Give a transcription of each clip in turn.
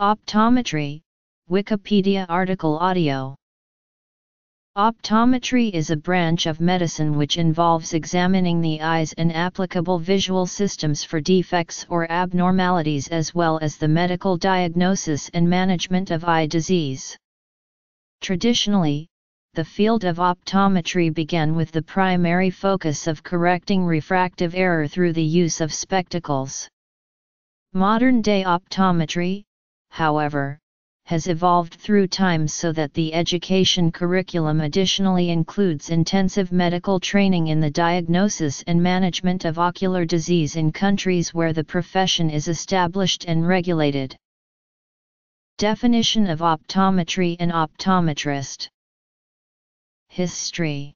Optometry, Wikipedia article audio. Optometry is a branch of medicine which involves examining the eyes and applicable visual systems for defects or abnormalities as well as the medical diagnosis and management of eye disease. Traditionally, the field of optometry began with the primary focus of correcting refractive error through the use of spectacles. Modern-day optometry, however, has evolved through time so that the education curriculum additionally includes intensive medical training in the diagnosis and management of ocular disease in countries where the profession is established and regulated. Definition of optometry and optometrist History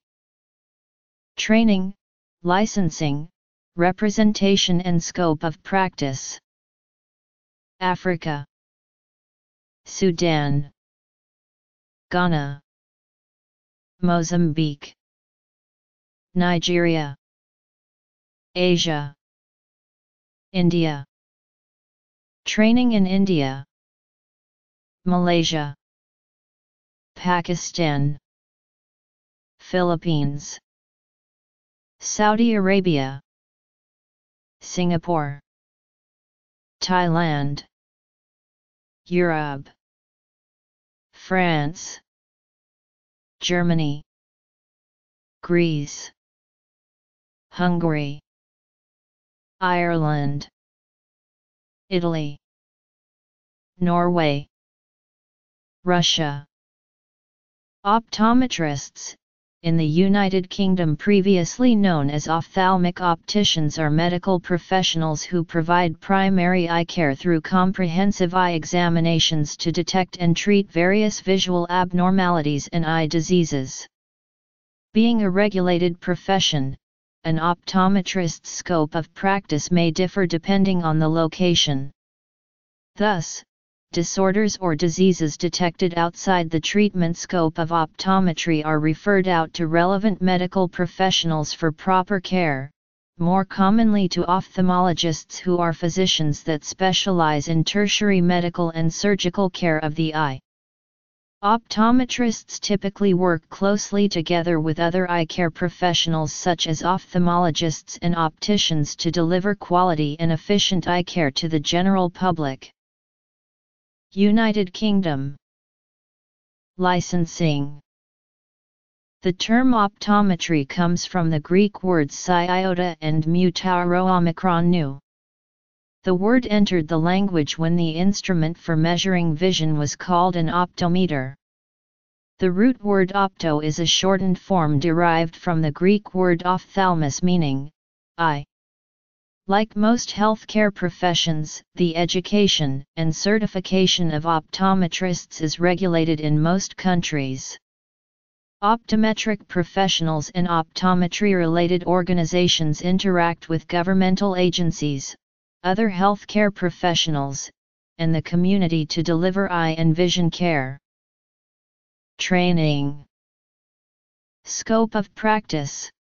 Training, licensing, representation and scope of practice. Africa Sudan Ghana Mozambique Nigeria Asia India. Training in India Malaysia Pakistan Philippines Saudi Arabia Singapore Thailand Europe. France. Germany. Greece. Hungary. Ireland. Italy. Norway. Russia. Optometrists in the United Kingdom previously known as ophthalmic opticians are medical professionals who provide primary eye care through comprehensive eye examinations to detect and treat various visual abnormalities and eye diseases. Being a regulated profession, an optometrist's scope of practice may differ depending on the location. Thus, disorders or diseases detected outside the treatment scope of optometry are referred out to relevant medical professionals for proper care, more commonly to ophthalmologists who are physicians that specialize in tertiary medical and surgical care of the eye. Optometrists typically work closely together with other eye care professionals such as ophthalmologists and opticians to deliver quality and efficient eye care to the general public. United Kingdom Licensing The term optometry comes from the Greek words psi iota and mu omicron nu. The word entered the language when the instrument for measuring vision was called an optometer. The root word opto is a shortened form derived from the Greek word ophthalmos meaning eye. Like most healthcare professions, the education and certification of optometrists is regulated in most countries. Optometric professionals and optometry-related organizations interact with governmental agencies, other healthcare professionals, and the community to deliver eye and vision care. Training Scope of practice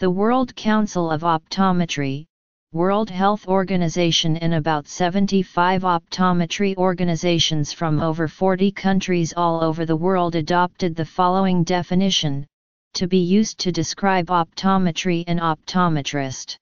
the World Council of Optometry, World Health Organization and about 75 optometry organizations from over 40 countries all over the world adopted the following definition, to be used to describe optometry and optometrist.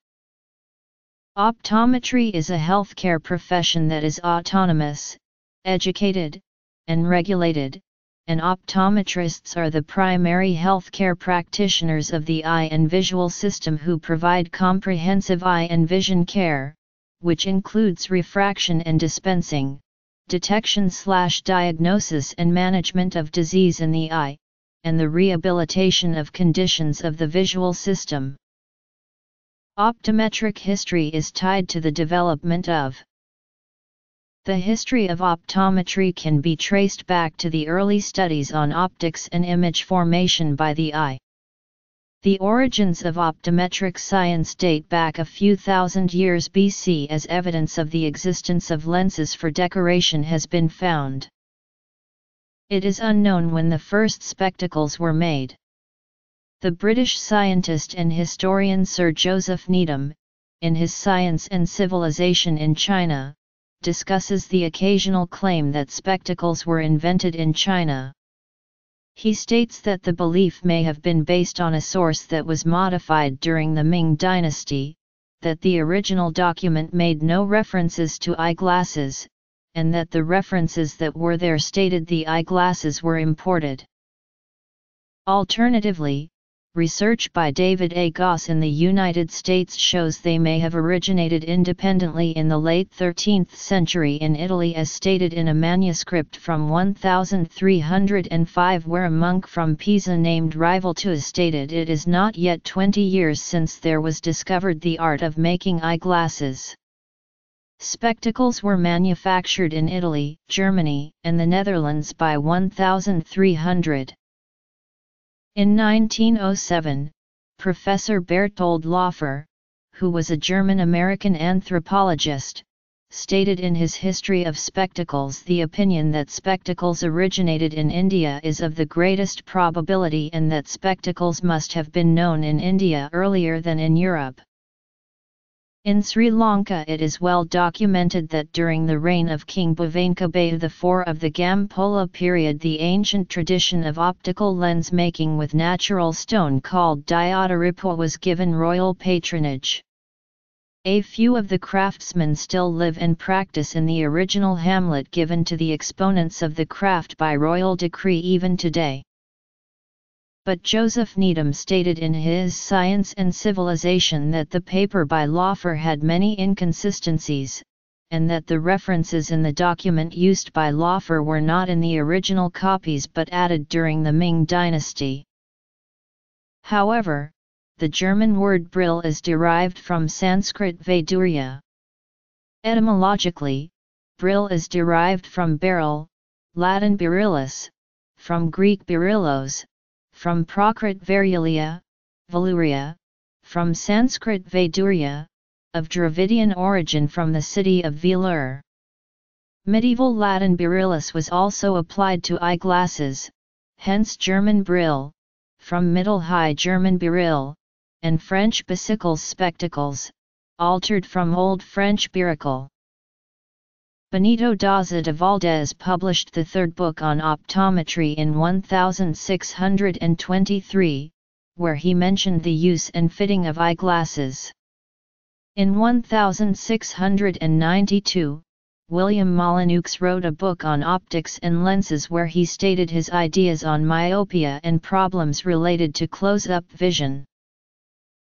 Optometry is a healthcare profession that is autonomous, educated, and regulated, and optometrists are the primary healthcare practitioners of the eye and visual system who provide comprehensive eye and vision care, which includes refraction and dispensing, detection slash diagnosis and management of disease in the eye, and the rehabilitation of conditions of the visual system. Optometric history is tied to the development of the history of optometry can be traced back to the early studies on optics and image formation by the eye. The origins of optometric science date back a few thousand years BC as evidence of the existence of lenses for decoration has been found. It is unknown when the first spectacles were made. The British scientist and historian Sir Joseph Needham, in his Science and Civilization in China, discusses the occasional claim that spectacles were invented in China. He states that the belief may have been based on a source that was modified during the Ming dynasty, that the original document made no references to eyeglasses, and that the references that were there stated the eyeglasses were imported. Alternatively, research by David A. Goss in the United States shows they may have originated independently in the late 13th century in Italy as stated in a manuscript from 1305 where a monk from Pisa named Rivaltua stated it is not yet 20 years since there was discovered the art of making eyeglasses. Spectacles were manufactured in Italy, Germany, and the Netherlands by 1300. In 1907, Professor Berthold Laufer, who was a German-American anthropologist, stated in his History of Spectacles the opinion that spectacles originated in India is of the greatest probability and that spectacles must have been known in India earlier than in Europe. In Sri Lanka it is well documented that during the reign of King Bhuvankabhaya IV of the Gampola period the ancient tradition of optical lens making with natural stone called Diyodharipa was given royal patronage. A few of the craftsmen still live and practice in the original hamlet given to the exponents of the craft by royal decree even today but Joseph Needham stated in his Science and Civilization that the paper by Laufer had many inconsistencies, and that the references in the document used by Laufer were not in the original copies but added during the Ming dynasty. However, the German word brill is derived from Sanskrit Vaidurya. Etymologically, brill is derived from beryl, Latin beryllus, from Greek berylos, from Prakrit Varyulia, Valuria, from Sanskrit Vaidurya, of Dravidian origin from the city of Velur. Medieval Latin beryllus was also applied to eyeglasses, hence German brill, from Middle High German beryl, and French besicles spectacles, altered from Old French bericle. Benito Daza de Valdez published the third book on optometry in 1623, where he mentioned the use and fitting of eyeglasses. In 1692, William Molyneux wrote a book on optics and lenses where he stated his ideas on myopia and problems related to close-up vision.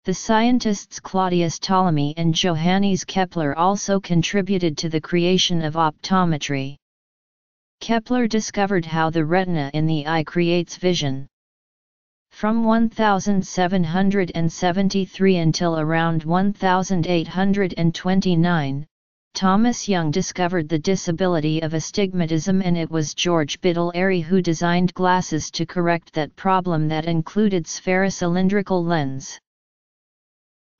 The scientists Claudius Ptolemy and Johannes Kepler also contributed to the creation of optometry. Kepler discovered how the retina in the eye creates vision. From 1773 until around 1829, Thomas Young discovered the disability of astigmatism and it was George Biddell Airy who designed glasses to correct that problem that included spherocylindrical lens.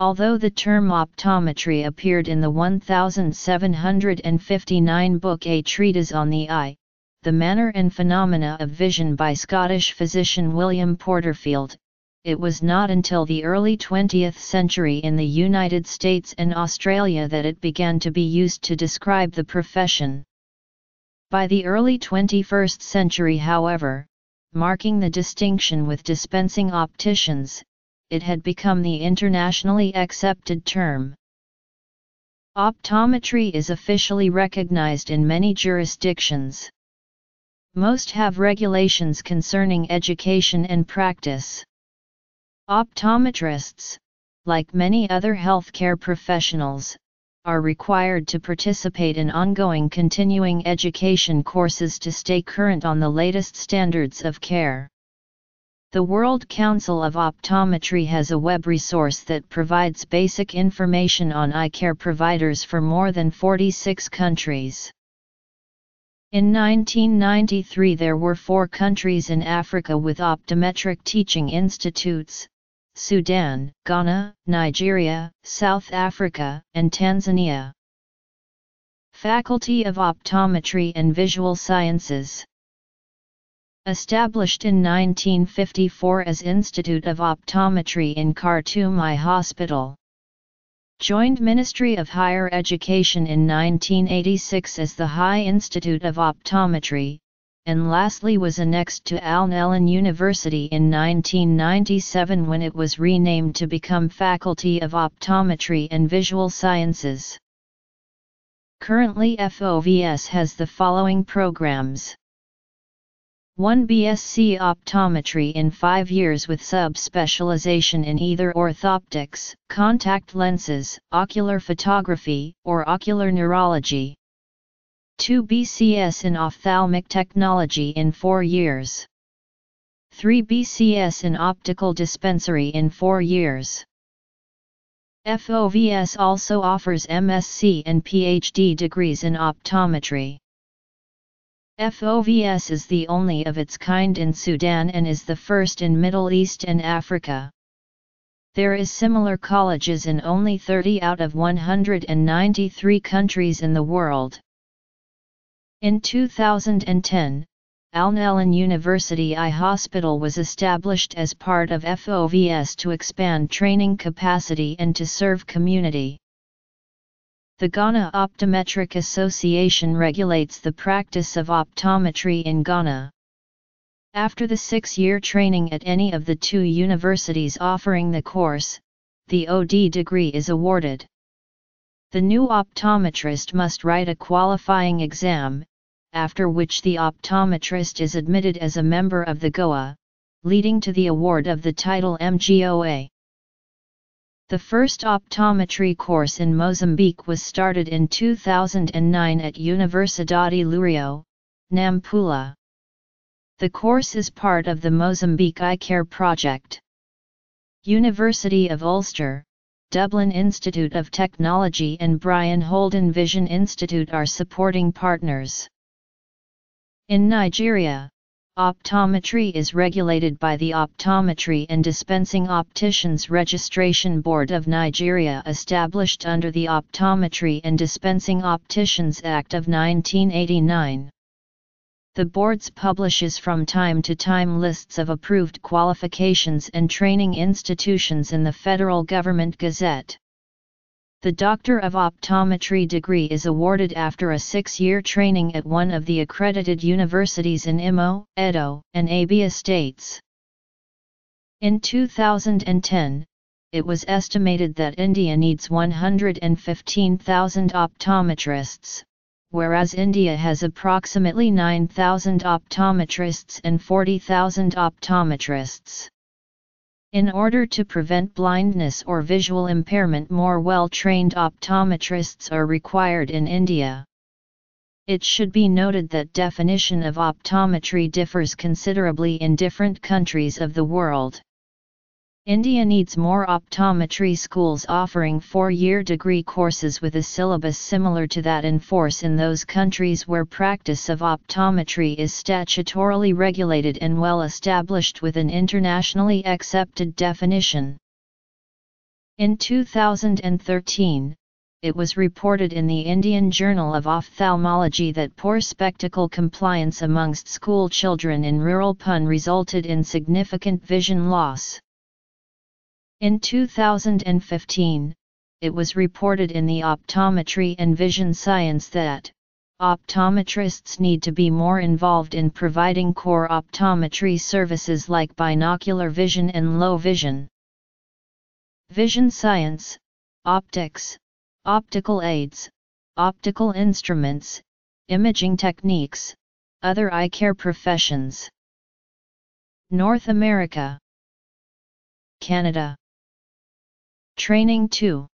Although the term optometry appeared in the 1759 book A Treatise on the Eye, the Manner and Phenomena of Vision by Scottish physician William Porterfield, it was not until the early 20th century in the United States and Australia that it began to be used to describe the profession. By the early 21st century however, marking the distinction with dispensing opticians, it had become the internationally accepted term. Optometry is officially recognized in many jurisdictions. Most have regulations concerning education and practice. Optometrists, like many other healthcare professionals, are required to participate in ongoing continuing education courses to stay current on the latest standards of care. The World Council of Optometry has a web resource that provides basic information on eye care providers for more than 46 countries. In 1993 there were four countries in Africa with optometric teaching institutes, Sudan, Ghana, Nigeria, South Africa, and Tanzania. Faculty of Optometry and Visual Sciences Established in 1954 as Institute of Optometry in Khartoum Eye Hospital. joined Ministry of Higher Education in 1986 as the High Institute of Optometry, and lastly was annexed to Alneelain University in 1997 when it was renamed to become Faculty of Optometry and Visual Sciences. Currently FOVS has the following programs. 1 BSc Optometry in 5 years with sub-specialization in either orthoptics, contact lenses, ocular photography, or ocular neurology. 2 BCS in Ophthalmic Technology in 4 years. 3 BCS in Optical Dispensary in 4 years. FOVS also offers MSc and PhD degrees in optometry. FOVS is the only of its kind in Sudan and is the first in Middle East and Africa. There is similar colleges in only 30 out of 193 countries in the world. In 2010, Alneelain University Eye Hospital was established as part of FOVS to expand training capacity and to serve community. The Ghana Optometric Association regulates the practice of optometry in Ghana. After the six-year training at any of the two universities offering the course, the OD degree is awarded. The new optometrist must write a qualifying exam, after which the optometrist is admitted as a member of the GOA, leading to the award of the title MGOA. The first optometry course in Mozambique was started in 2009 at Universidade Lurio, Nampula. The course is part of the Mozambique Eye Care Project. University of Ulster, Dublin Institute of Technology and Brian Holden Vision Institute are supporting partners. In Nigeria, optometry is regulated by the Optometry and Dispensing Opticians Registration Board of Nigeria established under the Optometry and Dispensing Opticians Act of 1989. The boards publishes from time to time lists of approved qualifications and training institutions in the Federal Government Gazette. The Doctor of Optometry degree is awarded after a six-year training at one of the accredited universities in Imo, Edo, and Abia states. In 2010, it was estimated that India needs 115,000 optometrists, whereas India has approximately 9,000 optometrists and 40,000 optometrists. In order to prevent blindness or visual impairment more well-trained optometrists are required in India. It should be noted that definition of optometry differs considerably in different countries of the world. India needs more optometry schools offering four-year degree courses with a syllabus similar to that in force in those countries where practice of optometry is statutorily regulated and well established with an internationally accepted definition. In 2013, it was reported in the Indian Journal of Ophthalmology that poor spectacle compliance amongst school children in rural Pune resulted in significant vision loss. In 2015, it was reported in the Optometry and Vision Science that optometrists need to be more involved in providing core optometry services like binocular vision and low vision. Vision science, optics, optical aids, optical instruments, imaging techniques, other eye care professions. North America Canada Training 2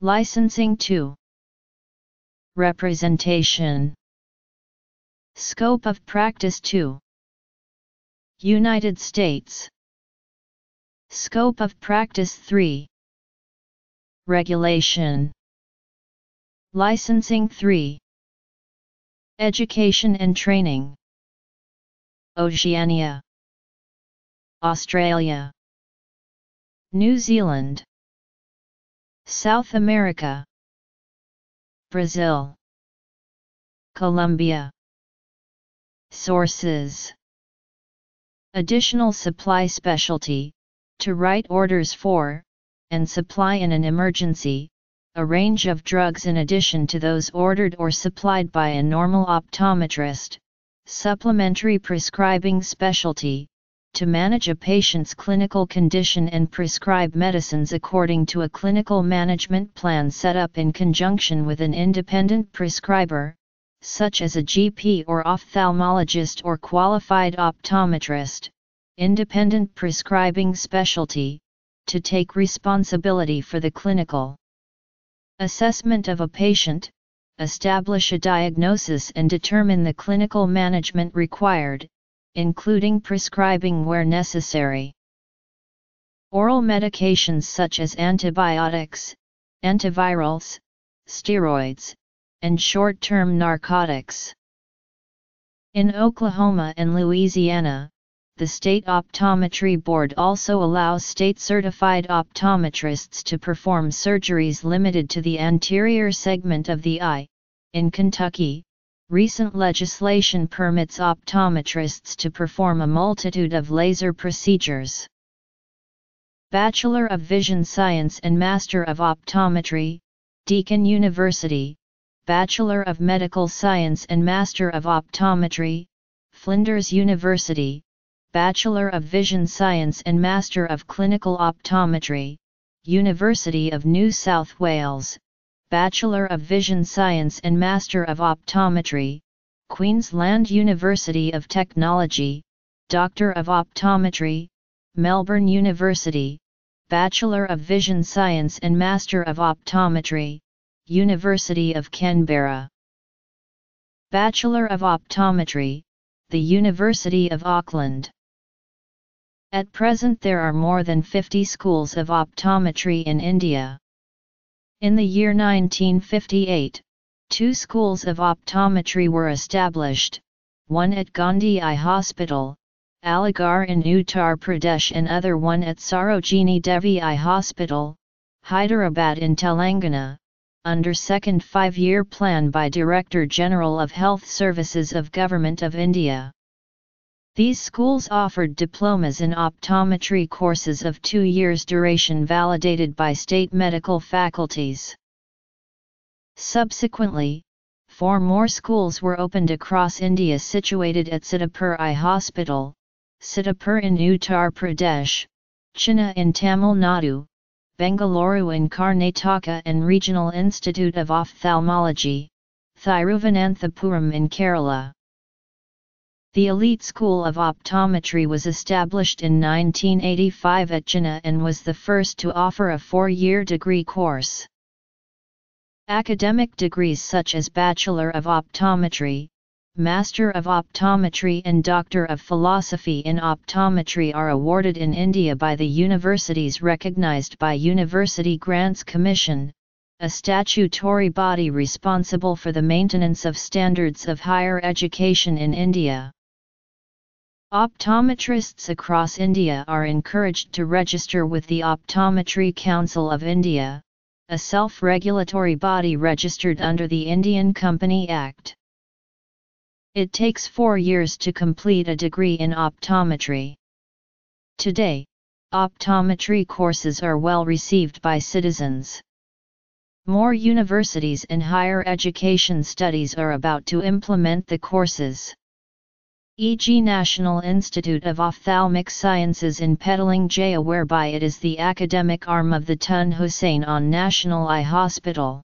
Licensing 2 Representation. Scope of Practice 2 United States. Scope of Practice 3 Regulation. Licensing 3 Education and Training. Oceania. Australia New Zealand. South America. Brazil. Colombia. Sources. Additional supply specialty, to write orders for, and supply in an emergency, a range of drugs in addition to those ordered or supplied by a normal optometrist, supplementary prescribing specialty, to manage a patient's clinical condition and prescribe medicines according to a clinical management plan set up in conjunction with an independent prescriber, such as a GP or ophthalmologist or qualified optometrist, independent prescribing specialty, to take responsibility for the clinical assessment of a patient, establish a diagnosis and determine the clinical management required, including prescribing where necessary. Oral medications such as antibiotics, antivirals, steroids, and short-term narcotics. In Oklahoma and Louisiana, the State Optometry Board also allows state-certified optometrists to perform surgeries limited to the anterior segment of the eye. In Kentucky, recent legislation permits optometrists to perform a multitude of laser procedures. Bachelor of Vision Science and Master of Optometry, Deakin University, Bachelor of Medical Science and Master of Optometry, Flinders University, Bachelor of Vision Science and Master of Clinical Optometry, University of New South Wales, Bachelor of Vision Science and Master of Optometry, Queensland University of Technology, Doctor of Optometry, Melbourne University, Bachelor of Vision Science and Master of Optometry, University of Canberra. Bachelor of Optometry, the University of Auckland. At present there are more than 50 schools of optometry in India. In the year 1958, two schools of optometry were established, one at Gandhi Eye Hospital, Aligarh in Uttar Pradesh and other one at Sarojini Devi Eye Hospital, Hyderabad in Telangana, under second five-year plan by Director General of Health Services of Government of India. These schools offered diplomas in optometry courses of two years duration validated by state medical faculties. Subsequently, four more schools were opened across India situated at Sitapur Eye Hospital, Sitapur in Uttar Pradesh, Chennai in Tamil Nadu, Bengaluru in Karnataka and Regional Institute of Ophthalmology, Thiruvananthapuram in Kerala. The elite school of optometry was established in 1985 at Chennai and was the first to offer a four-year degree course. Academic degrees such as Bachelor of Optometry, Master of Optometry and Doctor of Philosophy in Optometry are awarded in India by the universities recognized by University Grants Commission, a statutory body responsible for the maintenance of standards of higher education in India. Optometrists across India are encouraged to register with the Optometry Council of India, a self-regulatory body registered under the Indian Company Act. It takes four years to complete a degree in optometry. Today, optometry courses are well received by citizens. More universities and higher education studies are about to implement the courses e.g. National Institute of Ophthalmic Sciences in Petaling Jaya whereby it is the academic arm of the Tun Hussein Onn National Eye Hospital.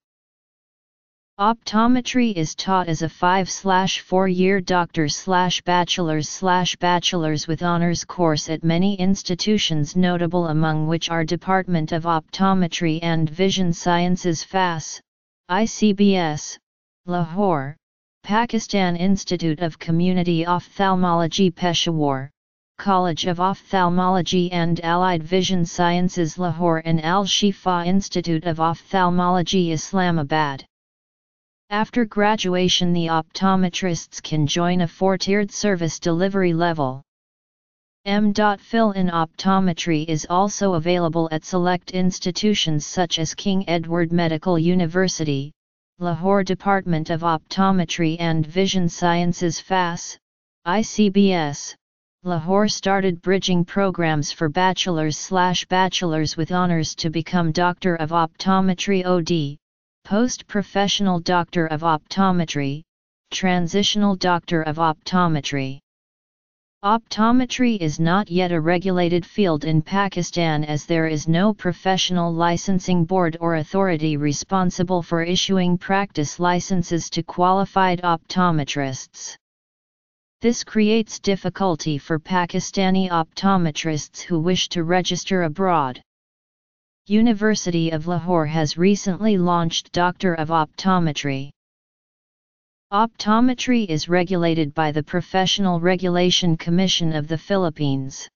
Optometry is taught as a 5-4-year doctor-bachelor's-bachelor's with honors course at many institutions notable among which are Department of Optometry and Vision Sciences FAS, ICBS, Lahore, Pakistan Institute of Community Ophthalmology Peshawar, College of Ophthalmology and Allied Vision Sciences Lahore and Al Shifa Institute of Ophthalmology Islamabad. After graduation the optometrists can join a four-tiered service delivery level. M.Phil in optometry is also available at select institutions such as King Edward Medical University, Lahore Department of Optometry and Vision Sciences FAS, ICBS, Lahore started bridging programs for bachelors slash bachelors with honors to become Doctor of Optometry OD, Post-Professional Doctor of Optometry, Transitional Doctor of Optometry. Optometry is not yet a regulated field in Pakistan as there is no professional licensing board or authority responsible for issuing practice licenses to qualified optometrists. This creates difficulty for Pakistani optometrists who wish to register abroad. University of Lahore has recently launched Doctor of Optometry. Optometry is regulated by the Professional Regulation Commission of the Philippines.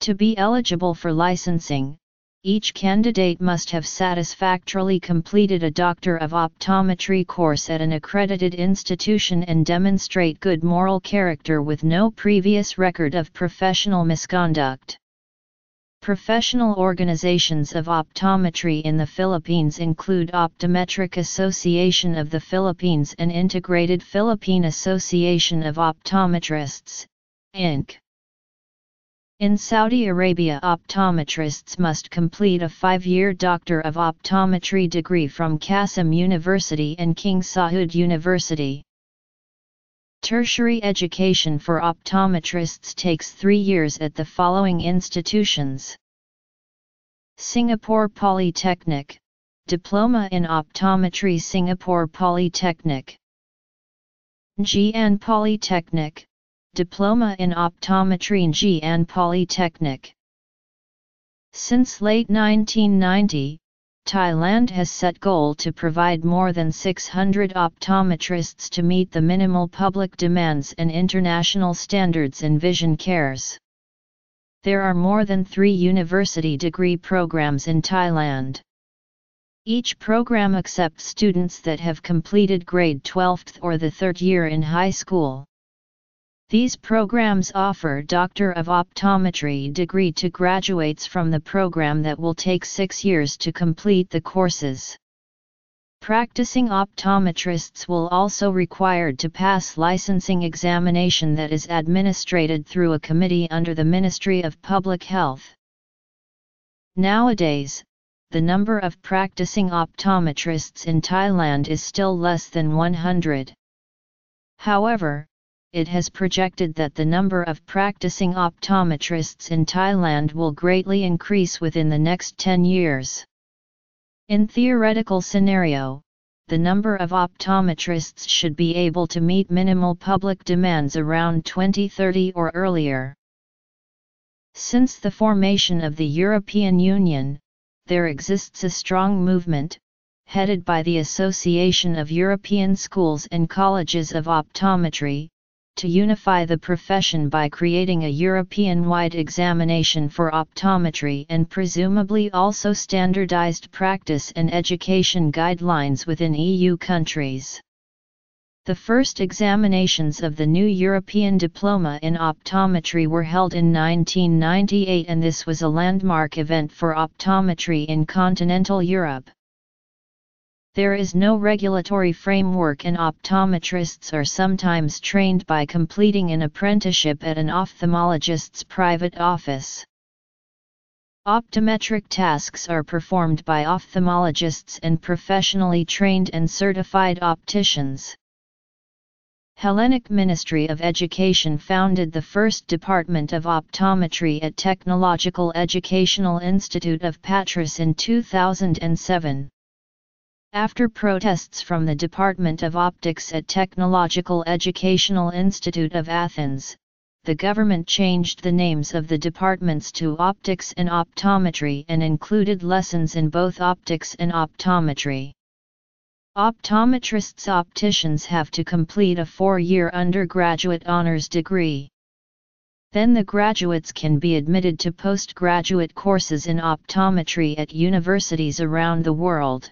To be eligible for licensing, each candidate must have satisfactorily completed a Doctor of Optometry course at an accredited institution and demonstrate good moral character with no previous record of professional misconduct. Professional organizations of optometry in the Philippines include Optometric Association of the Philippines and Integrated Philippine Association of Optometrists, Inc. In Saudi Arabia optometrists must complete a five-year Doctor of Optometry degree from Qasim University and King Saud University. Tertiary education for optometrists takes three years at the following institutions. Singapore Polytechnic, Diploma in Optometry Singapore Polytechnic Ngee Polytechnic, Diploma in Optometry Ngee Polytechnic. Since late 1990, Thailand has set goal to provide more than 600 optometrists to meet the minimal public demands and international standards in vision cares. There are more than three university degree programs in Thailand. Each program accepts students that have completed grade 12th or the third year in high school. These programs offer Doctor of Optometry degree to graduates from the program that will take six years to complete the courses. Practicing optometrists will also required to pass licensing examination that is administered through a committee under the Ministry of Public Health. Nowadays, the number of practicing optometrists in Thailand is still less than 100. However, it has projected that the number of practicing optometrists in Thailand will greatly increase within the next 10 years. In theoretical scenario, the number of optometrists should be able to meet minimal public demands around 2030 or earlier. Since the formation of the European Union, there exists a strong movement, headed by the Association of European Schools and Colleges of Optometry, to unify the profession by creating a European-wide examination for optometry and presumably also standardized practice and education guidelines within EU countries. The first examinations of the new European diploma in optometry were held in 1998 and this was a landmark event for optometry in continental Europe. There is no regulatory framework and optometrists are sometimes trained by completing an apprenticeship at an ophthalmologist's private office. Optometric tasks are performed by ophthalmologists and professionally trained and certified opticians. Hellenic Ministry of Education founded the first Department of Optometry at Technological Educational Institute of Patras in 2007. After protests from the Department of Optics at Technological Educational Institute of Athens, the government changed the names of the departments to Optics and Optometry and included lessons in both optics and optometry. Optometrists opticians have to complete a four-year undergraduate honors degree. Then the graduates can be admitted to postgraduate courses in optometry at universities around the world.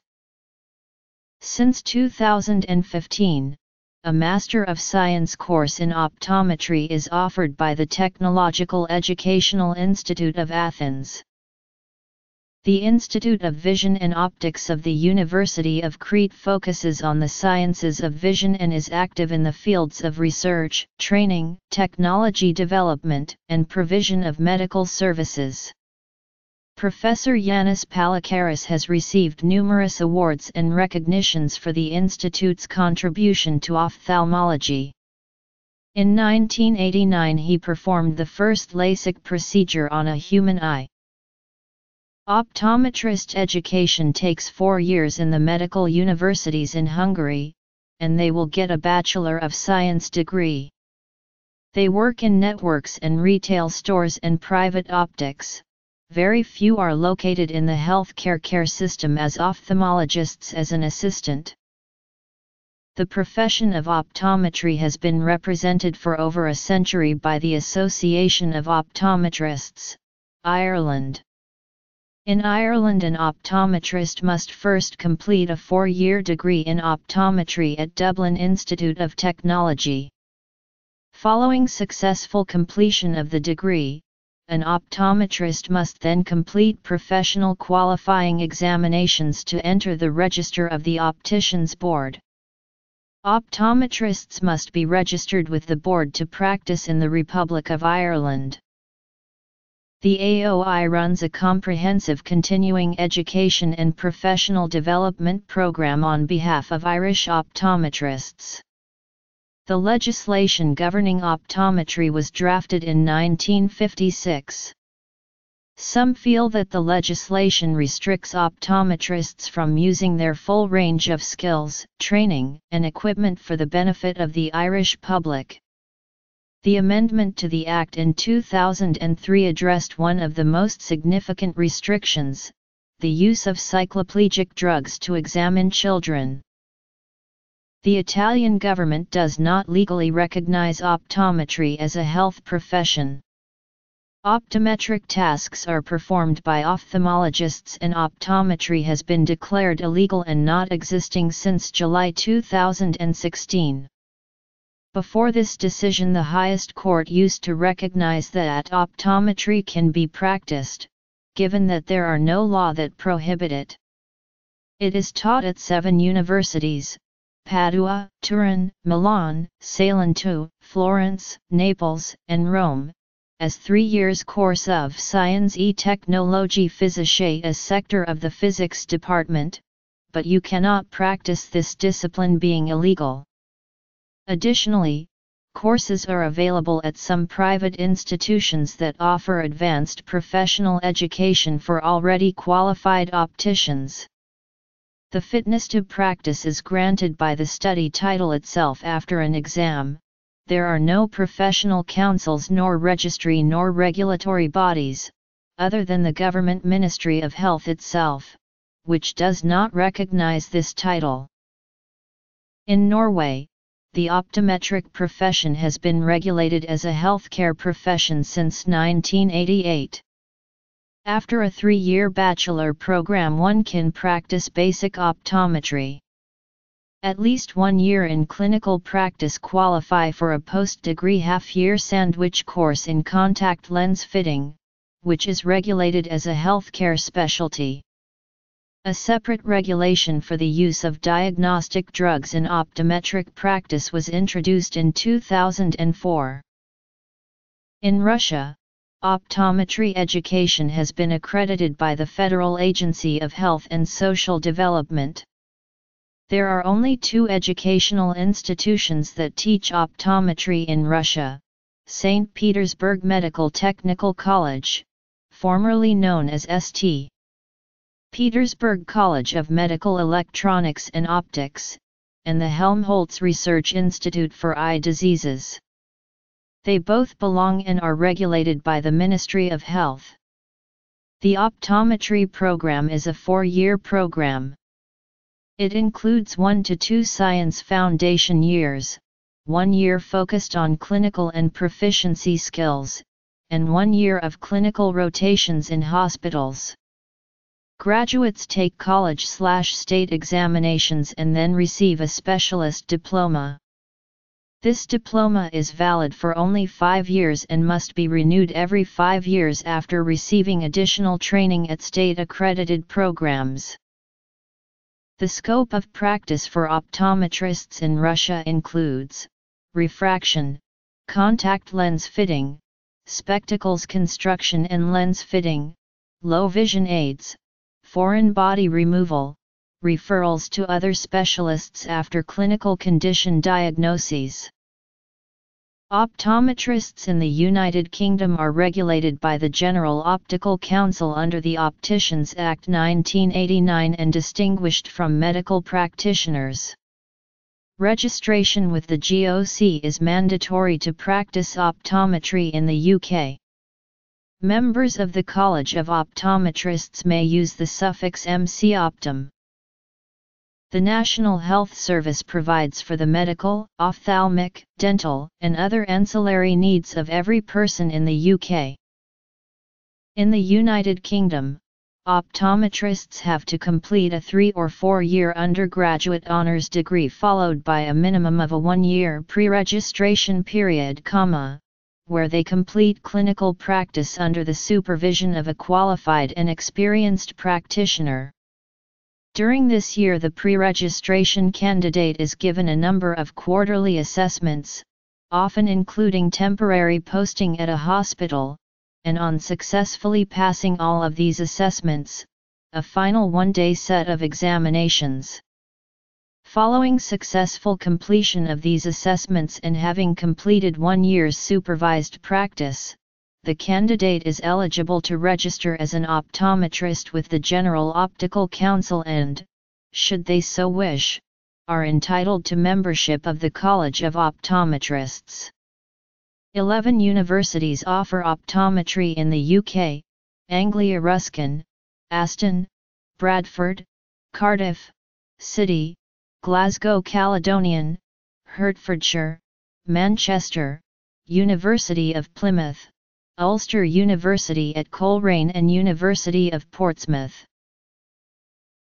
Since 2015, a Master of Science course in optometry is offered by the Technological Educational Institute of Athens. The Institute of Vision and Optics of the University of Crete focuses on the sciences of vision and is active in the fields of research, training, technology development, and provision of medical services. Professor Yanis Pallikaris has received numerous awards and recognitions for the Institute's contribution to ophthalmology. In 1989 he performed the first LASIK procedure on a human eye. Optometrist education takes four years in the medical universities in Hungary, and they will get a Bachelor of Science degree. They work in networks and retail stores and private optics. Very few are located in the healthcare care system as ophthalmologists as an assistant. The profession of optometry has been represented for over a century by the Association of Optometrists, Ireland. In Ireland an optometrist must first complete a four-year degree in optometry at Dublin Institute of Technology. Following successful completion of the degree, an optometrist must then complete professional qualifying examinations to enter the register of the Opticians Board. Optometrists must be registered with the board to practice in the Republic of Ireland. The AOI runs a comprehensive continuing education and professional development program on behalf of Irish optometrists. The legislation governing optometry was drafted in 1956. Some feel that the legislation restricts optometrists from using their full range of skills, training, and equipment for the benefit of the Irish public. The amendment to the Act in 2003 addressed one of the most significant restrictions, the use of cycloplegic drugs to examine children. The Italian government does not legally recognize optometry as a health profession. Optometric tasks are performed by ophthalmologists and optometry has been declared illegal and not existing since July 2016. Before this decision the highest court used to recognize that optometry can be practiced, given that there are no law that prohibit it. It is taught at seven universities, Padua, Turin, Milan, Salento, Florence, Naples, and Rome, as three years course of Scienze e Tecnologie Fisiche as sector of the physics department, but you cannot practice this discipline being illegal. Additionally, courses are available at some private institutions that offer advanced professional education for already qualified opticians. The fitness to practice is granted by the study title itself after an exam. There are no professional councils nor registry nor regulatory bodies, other than the Government Ministry of Health itself, which does not recognize this title. In Norway, the optometric profession has been regulated as a healthcare profession since 1988. After a three-year bachelor program one can practice basic optometry. At least one year in clinical practice qualify for a post-degree half-year sandwich course in contact lens fitting, which is regulated as a healthcare specialty. A separate regulation for the use of diagnostic drugs in optometric practice was introduced in 2004. In Russia, optometry education has been accredited by the Federal Agency of Health and Social Development. There are only two educational institutions that teach optometry in Russia, St. Petersburg Medical Technical College, formerly known as ST. Petersburg College of Medical Electronics and Optics, and the Helmholtz Research Institute for Eye Diseases. They both belong and are regulated by the Ministry of Health. The optometry program is a four-year program. It includes one to two science foundation years, one year focused on clinical and proficiency skills, and one year of clinical rotations in hospitals. Graduates take college-slash-state examinations and then receive a specialist diploma. This diploma is valid for only five years and must be renewed every five years after receiving additional training at state-accredited programs. The scope of practice for optometrists in Russia includes refraction, contact lens fitting, spectacles construction and lens fitting, low vision aids, foreign body removal, referrals to other specialists after clinical condition diagnoses. Optometrists in the United Kingdom are regulated by the General Optical Council under the Opticians Act 1989 and distinguished from medical practitioners. Registration with the GOC is mandatory to practice optometry in the UK. Members of the College of Optometrists may use the suffix MCOptom. The National Health Service provides for the medical, ophthalmic, dental, and other ancillary needs of every person in the UK. In the United Kingdom, optometrists have to complete a three or four year undergraduate honours degree followed by a minimum of a one year pre registration period, where they complete clinical practice under the supervision of a qualified and experienced practitioner. During this year the pre-registration candidate is given a number of quarterly assessments, often including temporary posting at a hospital, and on successfully passing all of these assessments, a final one-day set of examinations. Following successful completion of these assessments and having completed one year's supervised practice, the candidate is eligible to register as an optometrist with the General Optical Council and, should they so wish, are entitled to membership of the College of Optometrists. Eleven universities offer optometry in the UK, Anglia Ruskin, Aston, Bradford, Cardiff, City, Glasgow Caledonian, Hertfordshire, Manchester, University of Plymouth, Ulster University at Coleraine and University of Portsmouth.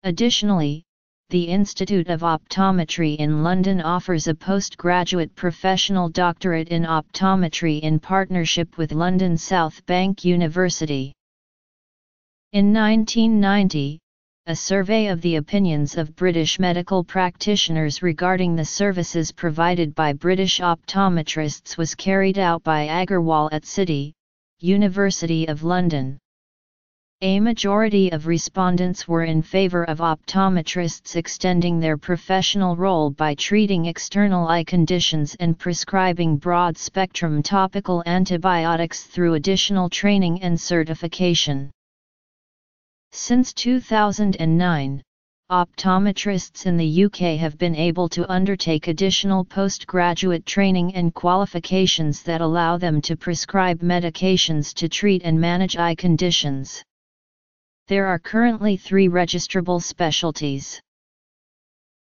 Additionally, the Institute of Optometry in London offers a postgraduate professional doctorate in optometry in partnership with London South Bank University. In 1990, a survey of the opinions of British medical practitioners regarding the services provided by British optometrists was carried out by Agarwal at City, University of London. A majority of respondents were in favour of optometrists extending their professional role by treating external eye conditions and prescribing broad-spectrum topical antibiotics through additional training and certification. Since 2009, optometrists in the UK have been able to undertake additional postgraduate training and qualifications that allow them to prescribe medications to treat and manage eye conditions. There are currently three registrable specialties.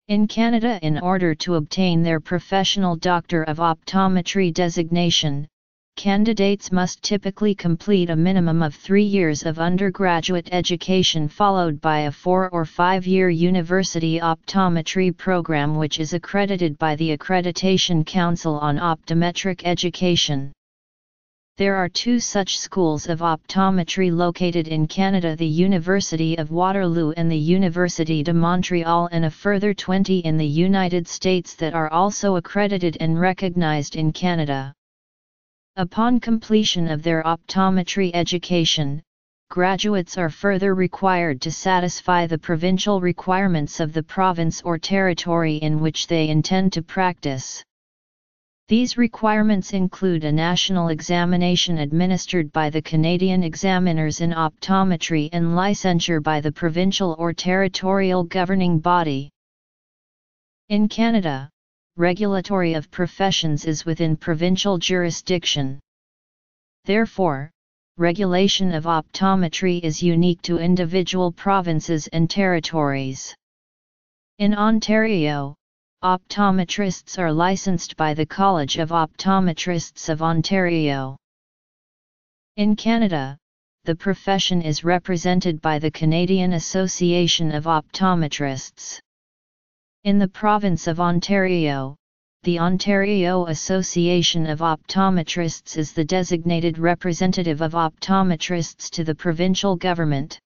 In Canada in order to obtain their Professional Doctor of Optometry designation, candidates must typically complete a minimum of three years of undergraduate education followed by a four or five-year university optometry program which is accredited by the Accreditation Council on Optometric Education. There are two such schools of optometry located in Canada the University of Waterloo and the University de Montreal and a further 20 in the United States that are also accredited and recognized in Canada. Upon completion of their optometry education, graduates are further required to satisfy the provincial requirements of the province or territory in which they intend to practice. These requirements include a national examination administered by the Canadian Examiners in Optometry and licensure by the provincial or territorial governing body. In Canada, regulatory of professions is within provincial jurisdiction. Therefore, regulation of optometry is unique to individual provinces and territories. In Ontario, optometrists are licensed by the College of Optometrists of Ontario. In Canada, the profession is represented by the Canadian Association of Optometrists. In the province of Ontario, the Ontario Association of Optometrists is the designated representative of optometrists to the provincial government.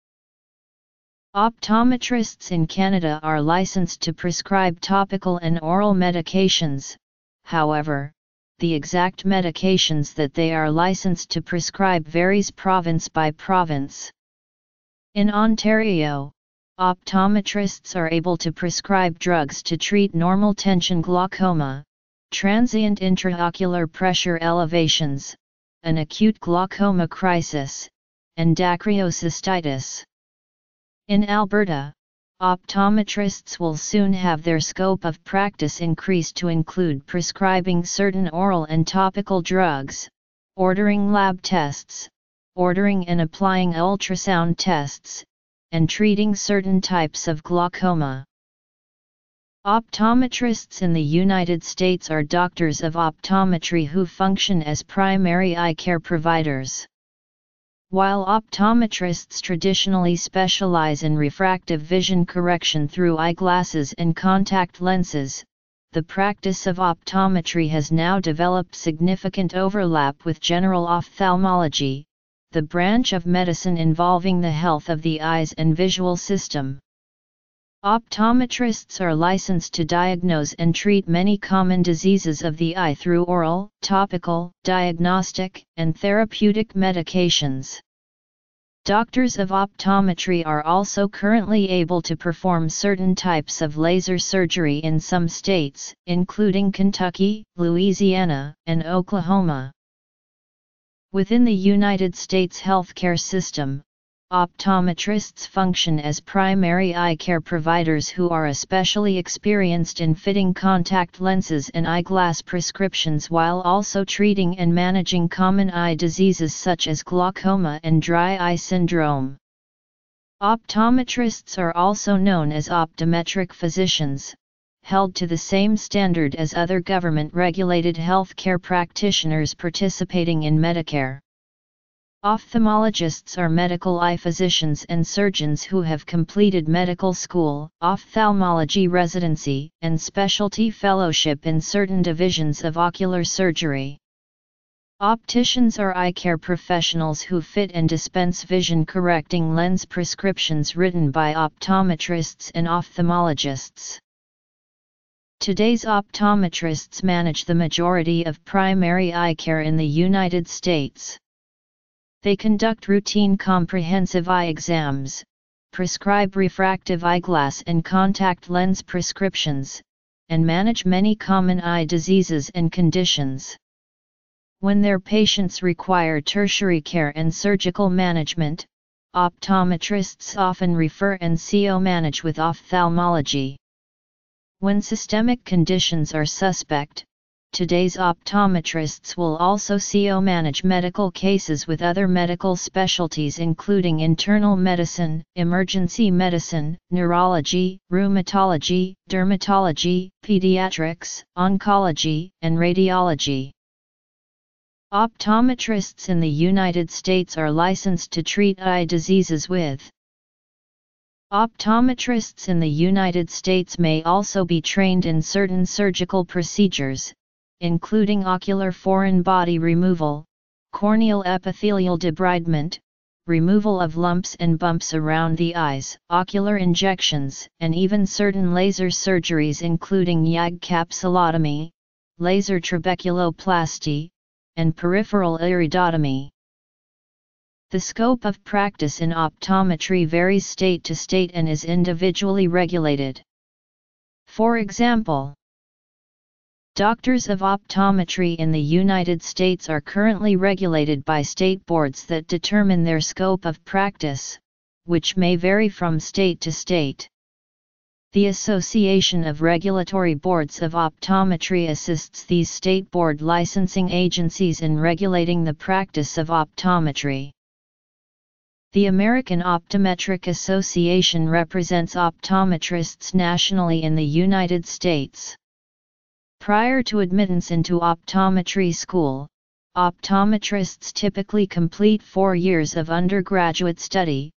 Optometrists in Canada are licensed to prescribe topical and oral medications, however, the exact medications that they are licensed to prescribe varies province by province. In Ontario, optometrists are able to prescribe drugs to treat normal tension glaucoma, transient intraocular pressure elevations, an acute glaucoma crisis, and dacryocystitis. In Alberta, optometrists will soon have their scope of practice increased to include prescribing certain oral and topical drugs, ordering lab tests, ordering and applying ultrasound tests, and treating certain types of glaucoma. Optometrists in the United States are doctors of optometry who function as primary eye care providers. While optometrists traditionally specialize in refractive vision correction through eyeglasses and contact lenses, the practice of optometry has now developed significant overlap with general ophthalmology, the branch of medicine involving the health of the eyes and visual system. Optometrists are licensed to diagnose and treat many common diseases of the eye through oral, topical, diagnostic, and therapeutic medications. Doctors of optometry are also currently able to perform certain types of laser surgery in some states, including Kentucky, Louisiana, and Oklahoma. Within the United States healthcare system, Optometrists function as primary eye care providers who are especially experienced in fitting contact lenses and eyeglass prescriptions while also treating and managing common eye diseases such as glaucoma and dry eye syndrome. Optometrists are also known as optometric physicians, held to the same standard as other government-regulated healthcare practitioners participating in Medicare. Ophthalmologists are medical eye physicians and surgeons who have completed medical school, ophthalmology residency, and specialty fellowship in certain divisions of ocular surgery. Opticians are eye care professionals who fit and dispense vision correcting lens prescriptions written by optometrists and ophthalmologists. Today's optometrists manage the majority of primary eye care in the United States. They conduct routine comprehensive eye exams, prescribe refractive eyeglass and contact lens prescriptions, and manage many common eye diseases and conditions. When their patients require tertiary care and surgical management, optometrists often refer and CO manage with ophthalmology. When systemic conditions are suspect, today's optometrists will also CO manage medical cases with other medical specialties including internal medicine, emergency medicine, neurology, rheumatology, dermatology, pediatrics, oncology, and radiology. Optometrists in the United States are licensed to treat eye diseases with Optometrists in the United States may also be trained in certain surgical procedures, including ocular foreign body removal, corneal epithelial debridement, removal of lumps and bumps around the eyes, ocular injections, and even certain laser surgeries including YAG capsulotomy, laser trabeculoplasty, and peripheral iridotomy. The scope of practice in optometry varies state to state and is individually regulated. For example, Doctors of optometry in the United States are currently regulated by state boards that determine their scope of practice, which may vary from state to state. The Association of Regulatory Boards of Optometry assists these state board licensing agencies in regulating the practice of optometry. The American Optometric Association represents optometrists nationally in the United States. Prior to admittance into optometry school, optometrists typically complete four years of undergraduate study,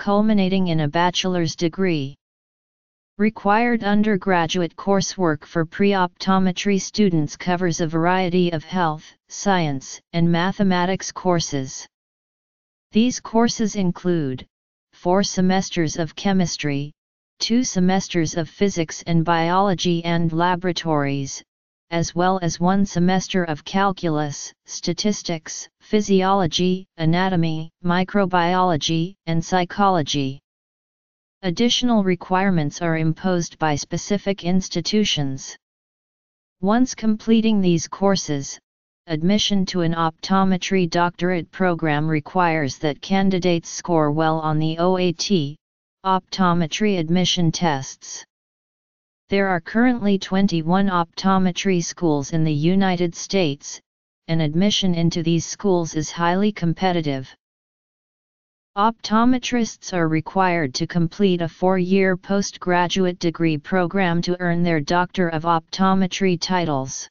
culminating in a bachelor's degree. Required undergraduate coursework for pre-optometry students covers a variety of health, science, and mathematics courses. These courses include four semesters of chemistry, two semesters of physics and biology and laboratories, as well as one semester of calculus, statistics, physiology, anatomy, microbiology, and psychology. Additional requirements are imposed by specific institutions. Once completing these courses, admission to an optometry doctorate program requires that candidates score well on the OAT, optometry admission tests. There are currently 21 optometry schools in the United States, and admission into these schools is highly competitive. Optometrists are required to complete a four-year postgraduate degree program to earn their Doctor of Optometry titles.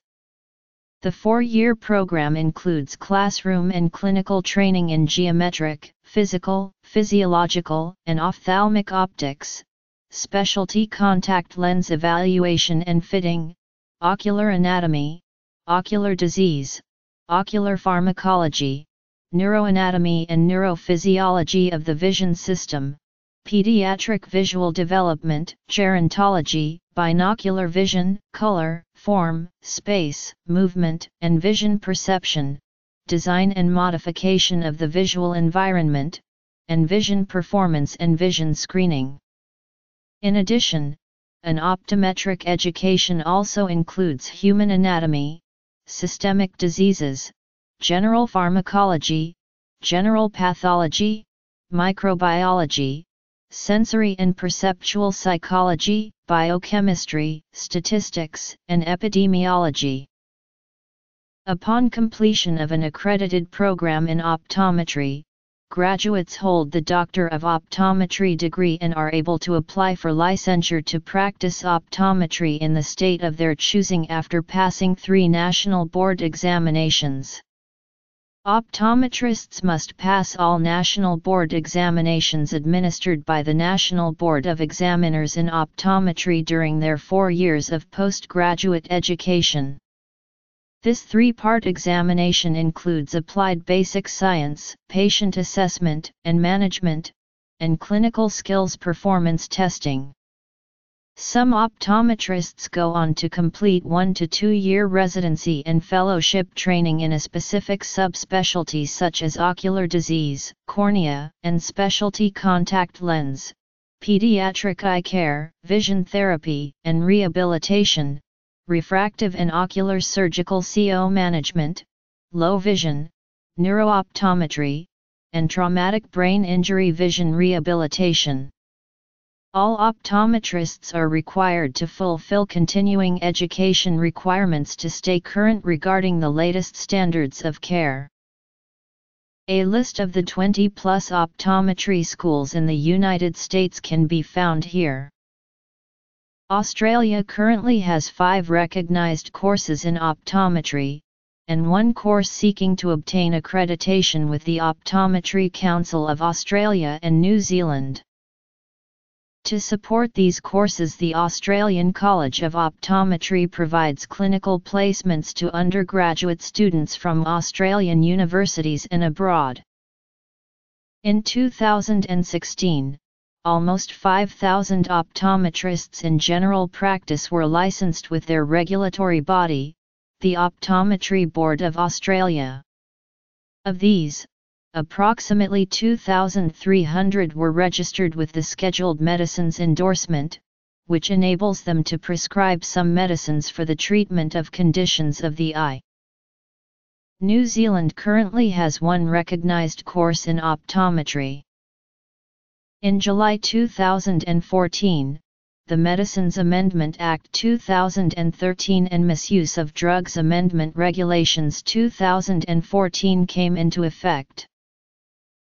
The four-year program includes classroom and clinical training in geometric, physical, physiological, and ophthalmic optics, specialty contact lens evaluation and fitting, ocular anatomy, ocular disease, ocular pharmacology, neuroanatomy and neurophysiology of the vision system, pediatric visual development, gerontology, binocular vision, color, form, space, movement, and vision perception, design and modification of the visual environment, and vision performance and vision screening. In addition, an optometric education also includes human anatomy, systemic diseases, general pharmacology, general pathology, microbiology, sensory and perceptual psychology, biochemistry, statistics, and epidemiology. Upon completion of an accredited program in optometry, graduates hold the Doctor of Optometry degree and are able to apply for licensure to practice optometry in the state of their choosing after passing three national board examinations. Optometrists must pass all national board examinations administered by the National Board of Examiners in Optometry during their four years of postgraduate education. This three-part examination includes applied basic science, patient assessment and management, and clinical skills performance testing. Some optometrists go on to complete one to two year residency and fellowship training in a specific subspecialty such as ocular disease, cornea, and specialty contact lens, pediatric eye care, vision therapy, and rehabilitation, refractive and ocular surgical CO management, low vision, neurooptometry, and traumatic brain injury vision rehabilitation. All optometrists are required to fulfill continuing education requirements to stay current regarding the latest standards of care. A list of the 20 plus optometry schools in the United States can be found here. Australia currently has five recognized courses in optometry, and one course seeking to obtain accreditation with the Optometry Council of Australia and New Zealand. To support these courses the Australian College of Optometry provides clinical placements to undergraduate students from Australian universities and abroad. In 2016, almost 5,000 optometrists in general practice were licensed with their regulatory body, the Optometry Board of Australia. Of these, approximately 2,300 were registered with the Scheduled Medicines Endorsement, which enables them to prescribe some medicines for the treatment of conditions of the eye. New Zealand currently has one recognised course in optometry. In July 2014, the Medicines Amendment Act 2013 and Misuse of Drugs Amendment Regulations 2014 came into effect.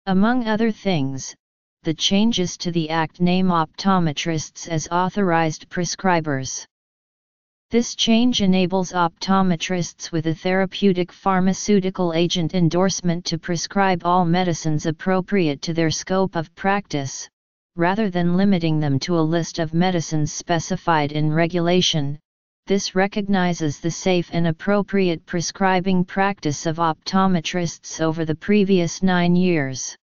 Among other things, the changes to the Act name optometrists as authorized prescribers. This change enables optometrists with a therapeutic pharmaceutical agent endorsement to prescribe all medicines appropriate to their scope of practice, rather than limiting them to a list of medicines specified in regulation, this recognizes the safe and appropriate prescribing practice of optometrists over the previous nine years.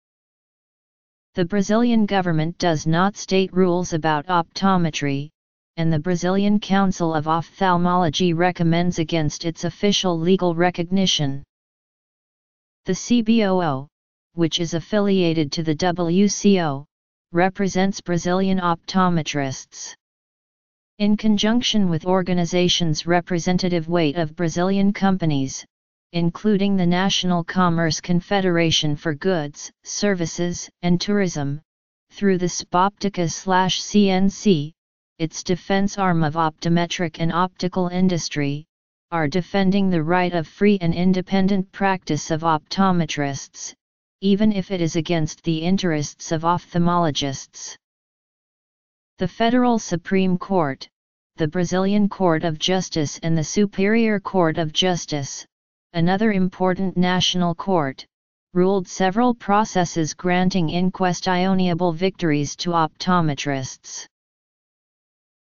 The Brazilian government does not state rules about optometry, and the Brazilian Council of Ophthalmology recommends against its official legal recognition. The CBOO, which is affiliated to the WCO, represents Brazilian optometrists. In conjunction with organizations representative weight of Brazilian companies, including the National Commerce Confederation for Goods, Services, and Tourism, through the SPOPTICA-CNC, its defense arm of optometric and optical industry, are defending the right of free and independent practice of optometrists, even if it is against the interests of ophthalmologists. The Federal Supreme Court, the Brazilian Court of Justice and the Superior Court of Justice, another important national court, ruled several processes granting inquestionable victories to optometrists.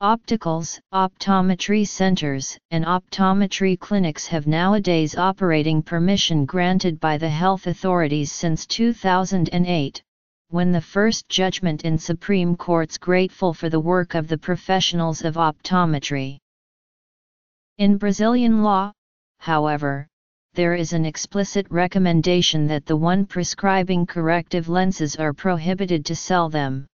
Opticals, optometry centers, and optometry clinics have nowadays operating permission granted by the health authorities since 2008, when the first judgment in Supreme Court's grateful for the work of the professionals of optometry. In Brazilian law, however, there is an explicit recommendation that the one prescribing corrective lenses are prohibited to sell them.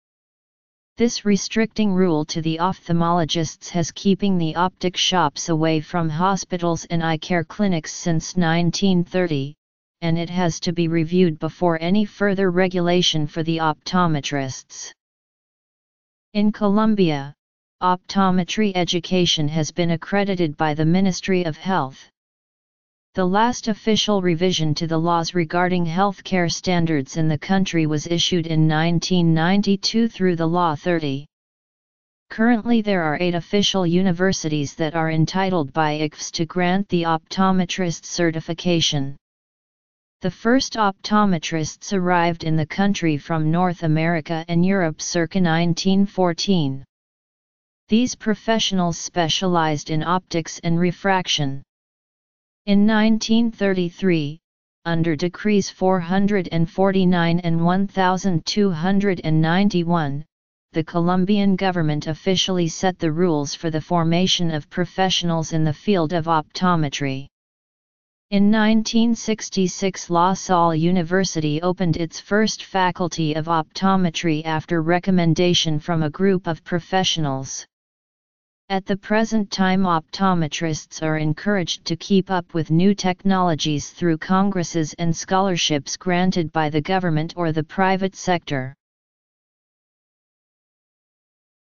This restricting rule to the ophthalmologists has keeping the optic shops away from hospitals and eye care clinics since 1930, and it has to be reviewed before any further regulation for the optometrists. In Colombia, optometry education has been accredited by the Ministry of Health. The last official revision to the laws regarding healthcare standards in the country was issued in 1992 through the Law 30. Currently there are eight official universities that are entitled by ICFES to grant the optometrist certification. The first optometrists arrived in the country from North America and Europe circa 1914. These professionals specialized in optics and refraction. In 1933, under Decrees 449 and 1291, the Colombian government officially set the rules for the formation of professionals in the field of optometry. In 1966 La Salle University opened its first faculty of optometry after recommendation from a group of professionals. At the present time optometrists are encouraged to keep up with new technologies through congresses and scholarships granted by the government or the private sector.